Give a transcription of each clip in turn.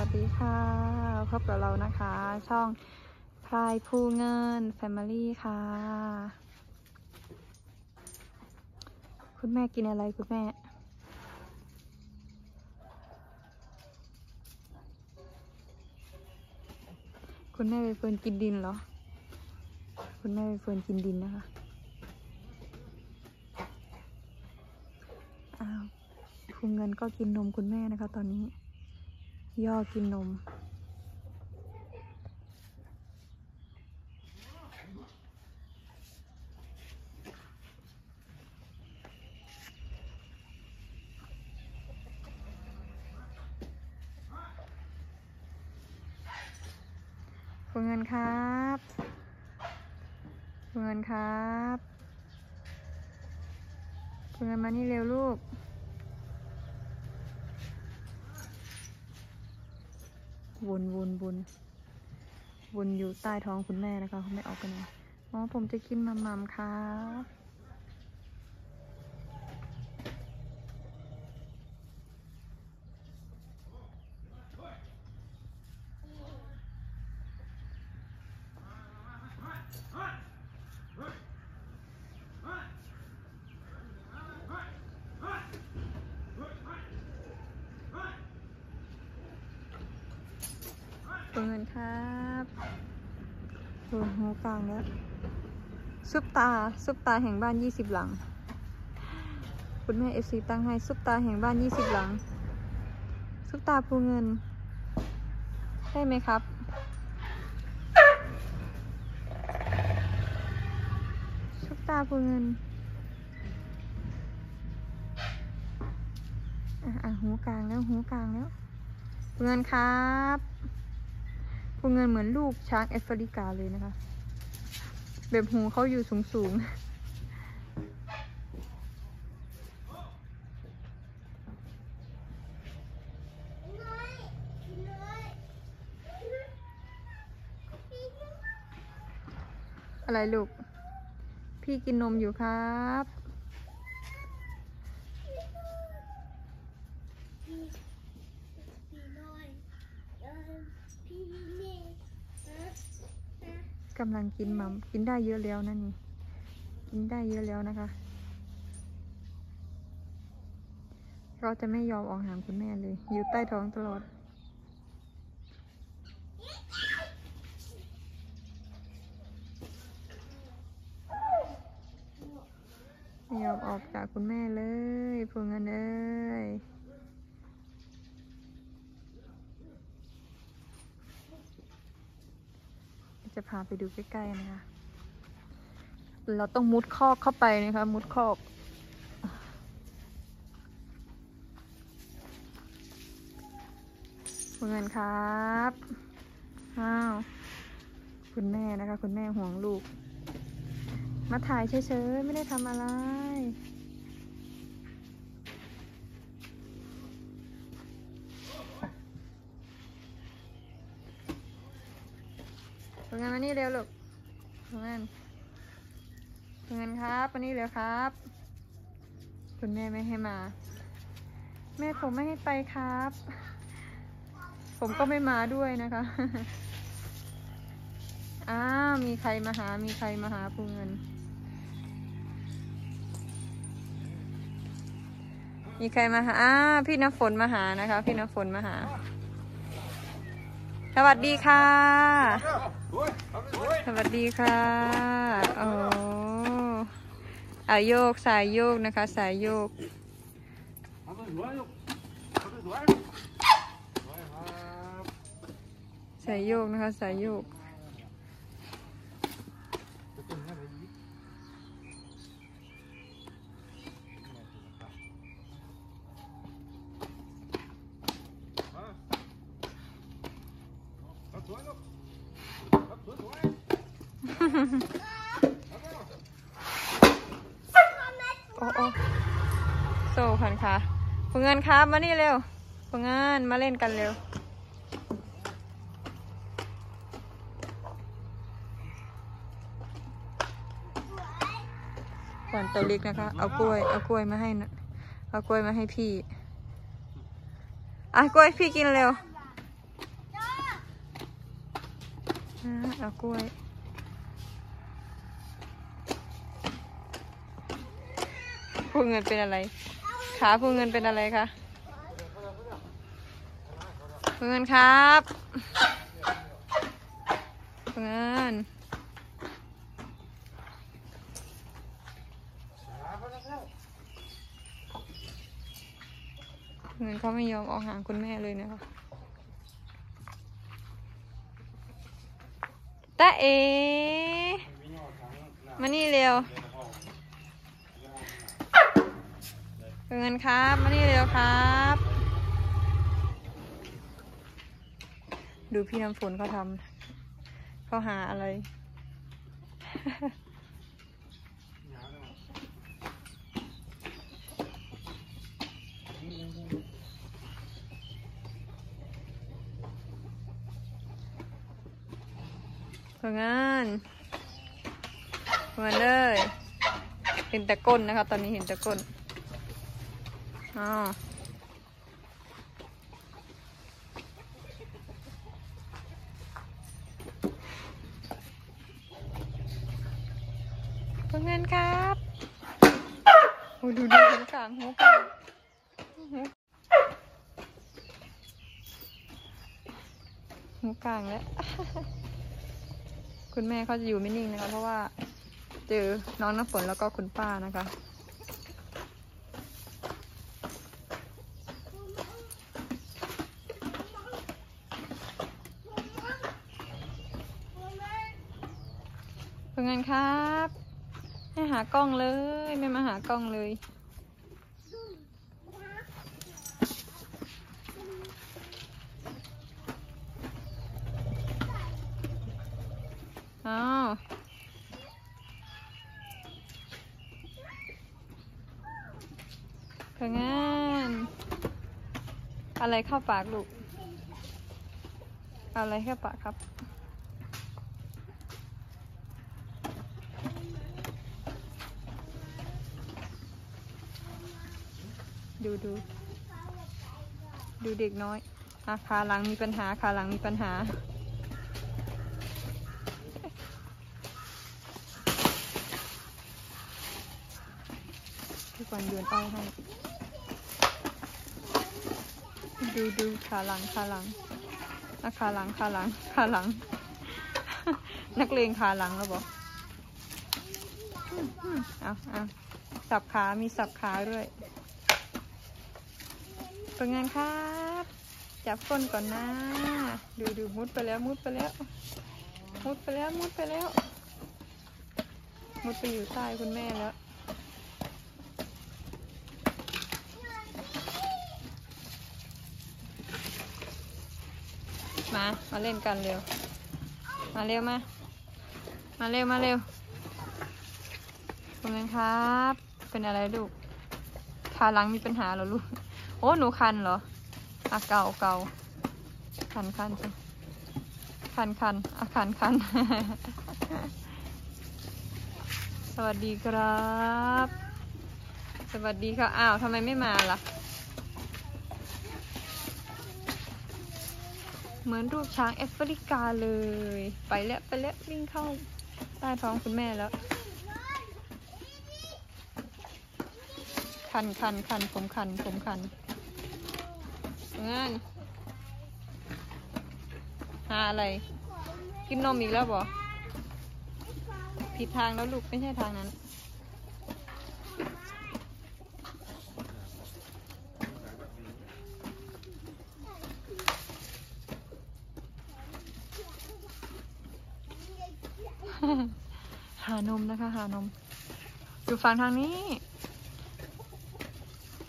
วัสดีค่ะ พบกับเรานะคะ ช่องพลายภูเงิน Family ค่ะ คุณแม่กินอะไรคุณแม่ คุณแม่ไปเฟิร์นกินดินเหรอ คุณแม่ไปเฟิร์นกินดินนะคะอ้าวภูเงินก็กินนมคุณแม่นะคะตอนนี้ ย่อกินนม คุณเงินครับคุณเงินครับคุณเงินมานี่เร็วลูก วนวนวนวนอยู่ใต้ท้องคุณแม่นะคะ คุณแม่ออกกันเลยอ๋อผมจะกินมัมมัมครับฟูเงินครับดูหูกลางแล้วซุปตาร์ซุปตาร์แห่งบ้านยี่สิบหลัง คุณแม่ FC ตั้งให้ซุปตาร์แห่งบ้านยี่สิบหลัง ซุปตาร์ฟูเงินใช่ไหมครับซุปตาร์ฟูเงินอะหูกลางแล้วหูกลางแล้วเงินครับ ภูเงินเหมือนลูกช้างแอฟริกาเลยนะคะ แบบหูเขาอยู่สูงสูงๆอะไรลูก พี่กินนมอยู่ครับ กำลังกินมัมกินได้เยอะแล้วนะนี่ กินได้เยอะแล้วนะคะ เราจะไม่ยอมออกห่างคุณแม่เลย อยู่ใต้ท้องตลอด ไม่ยอมออกจากคุณแม่เลยพวงเงินเอ้ย จะพาไปดูใกล้ๆนะคะ เราต้องมุดคอกเข้าไปนะคะ มุดคอกคุณเงินครับ อ้าว คุณแม่นะคะ คุณแม่ห่วงลูก มาถ่ายเฉยๆ ไม่ได้ทำอะไร งานมานี่เร็วลูกทำงานทำงานครับมานี่เร็วครับ คุณแม่ไม่ให้มา แม่ผมไม่ให้ไปครับ ผมก็ไม่มาด้วยนะคะ อ้าว มีใครมาหา มีใครมาหาภูเงิน มีใครมาหา อ้าพี่น้ำฝนมาหานะคะ พี่น้ำฝนมาหา สวัสดีค่ะ สวัสดีค่ะโอ้อาโยกสายโยกนะคะ สายโยก สายโยกนะคะ สายโยก โอ้โอ้โซ่คันค่ะผงเงินครับมานี่เร็วผงเงินมาเล่นกันเร็วก่อนตัวเล็กนะคะ เอากล้วย เอากล้วยมาให้นะเอากล้วยมาให้พี่ อะกล้วยพี่กินเร็ว อ่า เอากล้วย ผู้เงินเป็นอะไร ขาผู้เงินเป็นอะไรคะ ผู้เงินครับ ผู้เงินผู้เงินเขาไม่ยอมออกห่างคุณแม่เลยนะคะ ตาเอ มานี่เร็วเงินครับ มานี่เร็วครับ ดูพี่น้ำฝนเขาทำเขาหาอะไร ผลงานผลงานเลย เห็นแต่ก้นนะคะ ตอนนี้เห็นแต่ก้นอ๋อผลงานครับโอ้ดูดูหูกลางหูกลางหูหูกลางแล้ว คุณแม่เขาจะอยู่ไม่นิ่งนะคะ เพราะว่าเจอน้องน้ำฝนแล้วก็คุณป้านะคะ เป็นไงครับให้หากล้องเลย ไม่มาหากล้องเลย อ้าวเป็นไง อะไรเข้าปากลูก อะไรเข้าปากครับ ดูดู ดูเด็กน้อยอะขาหลังมีปัญหาขาหลังมีปัญหาทุกวันโยนอ้อยให้ ดูดูขาหลังขาหลังอะขาหลังขาหลังขาหลัง นักเลงขาหลังแล้วบอกเอาเอาสับขา มีสับขาด้วย เป็นงานครับ จับก้นก่อนนะ ดูดูมุดไปแล้วมุดไปแล้ว มุดไปแล้วมุดไปแล้ว มุดไปอยู่ใต้คุณแม่แล้ว มา มาเล่นกันเร็ว มาเร็วมา มาเร็วมาเร็วเป็นไงครับ เป็นอะไรลูก ขาหลังมีปัญหาเหรอลูก โอ้ หนูคันเหรออะเก่าเก่าคันคันสิคันคันอะคันคัน สวัสดีครับ สวัสดีค่ะอ้าวทำไมไม่มาล่ะ เหมือนรูปช้างแอฟริกาเลย ไปแล้วไปแล้ววิ่งเข้าใต้ท้องคุณแม่แล้ว คันคันคันผมคันผมคันงานหาอะไร กินนมอีกแล้วบอผิดทางแล้วลูกไม่ใช่ทางนั้น หา นมนะคะ หานม อยู่ฝั่งทางนี้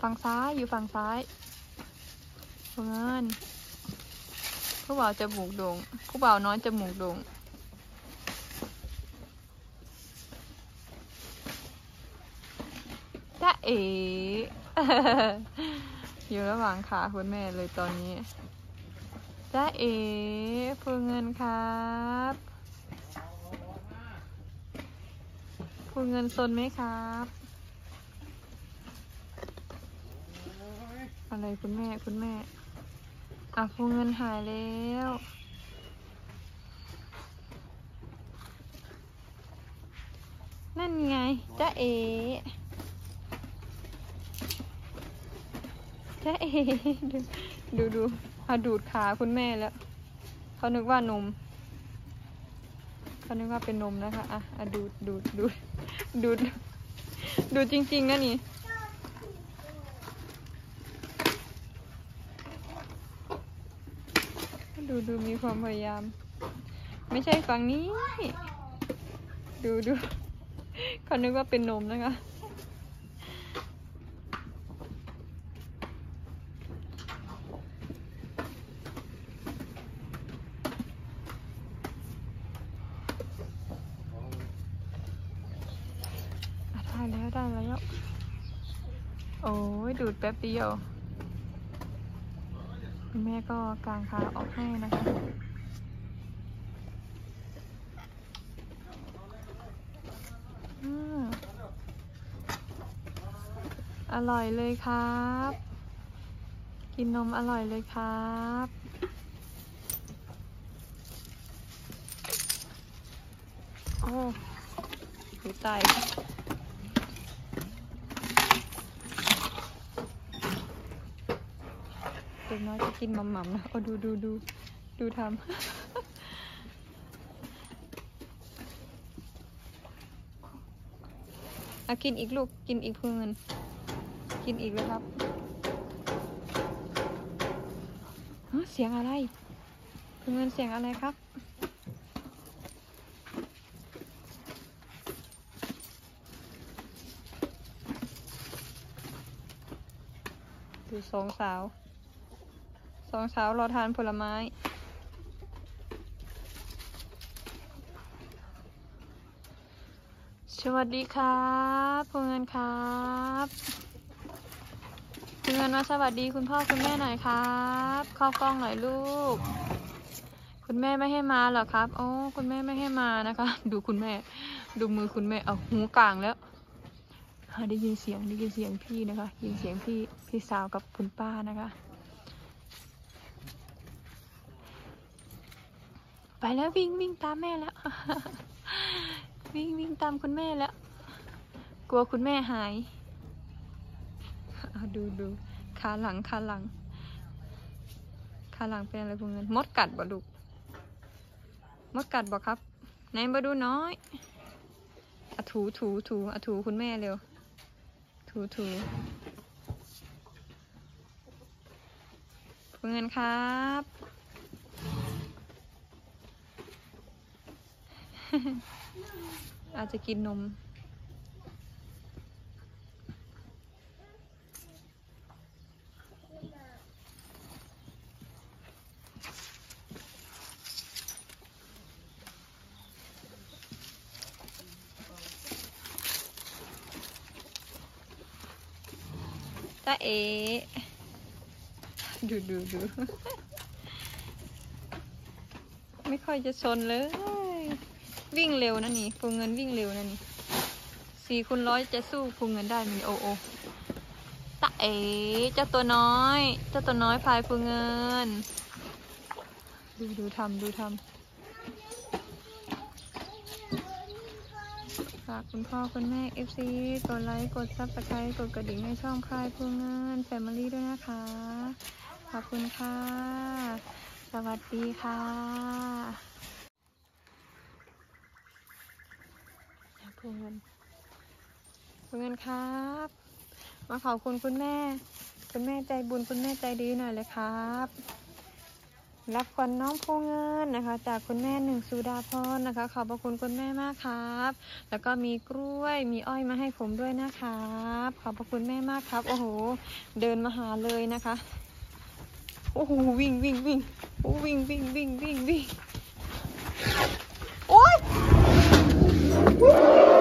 ฝั่งซ้ายอยู่ฝั่งซ้ายเงินผู้บ่าวจมูกโด่งผู้บ่าวน้อยจมูกโด่งจ้าเอ๋อยู่ระหว่างขาคุณแม่เลยตอนนี้จ้าเอ๋พูเงินครับ คุณเงินสนไหมครับ อะไรคุณแม่คุณแม่ อะคุณเงินหายแล้วนั่นไงจ้าเอจ้าเอดูดูดูอาดูดขาคุณแม่แล้ว เขานึกว่านม เขานึกว่าเป็นนมนะคะ อะอะดูดดูดดูด ดูดดูจริงๆนะนี่ ดูดูมีความพยายาม ไม่ใช่ฝั่งนี้ ดูดูเขานึกว่าเป็นนมนะคะได้แล้วได้แล้ว โอ้ยดูด แป๊บเดียวคุณแม่ก็กางขาออกให้นะคะอร่อยเลยครับ กินนมอร่อยเลยครับโอ้หูไต เด็กน้อยจะกินหม่ำๆนะโอ้ดูดูดูดูทำอะกินอีกลูก กินอีกเพื่อนกินอีกเลยครับเสียงอะไรเพื่อนเสียงอะไรครับดูสองสาว สองสาวรอทานผลไม้ สวัสดีครับพงเงินครับพงเงินมาสวัสดีคุณพ่อคุณแม่หน่อยครับเข้ากล้องหน่อยลูก คุณแม่ไม่ให้มาเหรอครับ โอ้คุณแม่ไม่ให้มานะคะ ดูคุณแม่ ดูมือคุณแม่เอาหูกลางแล้วได้ยินเสียงได้ยินเสียงพี่นะคะ ยินเสียงพี่พี่สาวกับคุณป้านะคะ ไปแล้ววิ่งวิ่งตามแม่แล้ว วิ่งวิ่งตามคุณแม่แล้ว กลัวคุณแม่หายเอาดูดูขาหลังขาหลังขาหลังเป็นอะไรพวกนั้นมดกัดบ่ลูกมดกัดบ่ครับไหนมาดูน้อยอะถูถูถูอะถูคุณแม่เร็ว ถูถูพวกเงินครับ อาจจะกินนมจ้าเอดูดูดู ไม่ค่อยจะชนเลย วิ่งเร็วนะนี่ฟูเงินวิ่งเร็วนะนี่สี่คูณร้อยจะสู้ฟูเงินได้ไหมโอโอตาเอ๋เจ้าตัวน้อย เจ้าตัวน้อยพลายฟูเงิน ดูดูทำดูทำฝากคุณพ่อคุณแม่ FC กดไลค์ กด subscribe กดกระดิ่งให้ช่องพลายฟูเงิน Family ด้วยนะคะ ขอบคุณค่ะ สวัสดีค่ะ พวงเงินพวงเงินครับ มาขอบคุณคุณแม่ คุณแม่ใจบุญคุณแม่ใจดีหน่อยเลยครับ รับขวัญน้องพวงเงินนะคะ จากคุณแม่หนึ่งสุดาพรนะคะ ขอบพระคุณคุณแม่มากครับ แล้วก็มีกล้วยมีอ้อยมาให้ผมด้วยนะครับ ขอบพระคุณแม่มากครับ โอ้โห เดินมาหาเลยนะคะโอ้โหวิ่งวิ่งวิ่งโอ้วิ่งวิ่งวิ่งวิ่งวิ่ง โอ้ย